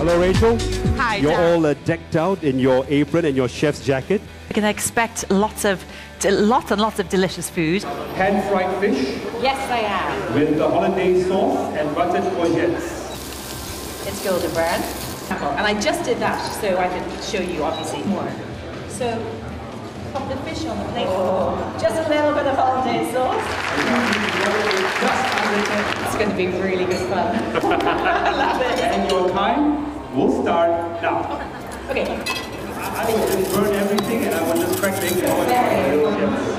Hello, Rachel. Hi, You're Darren. all uh, decked out in your apron and your chef's jacket. We can expect lots of, lots and lots of delicious food. pan fried fish Yes, I am. with the hollandaise sauce and buttered courgettes. It's golden brown. And I just did that so I could show you obviously more. So, pop the fish on the plate. Just a little bit of hollandaise sauce. It's going to be really good fun. I love it. And your will start now. Okay, I will just burn everything and I will just crack things all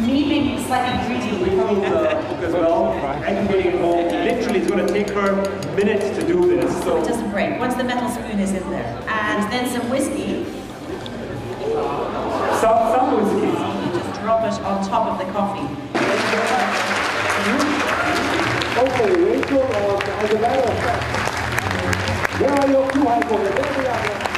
me being slightly greedy. We will uh, as well. Educating at home. Literally, it's going to take her minutes to do this. It So doesn't break once the metal spoon is in there. And then some whiskey. some some whiskey. You just drop it on top of the coffee. Okay, Rachel, uh, as a matter of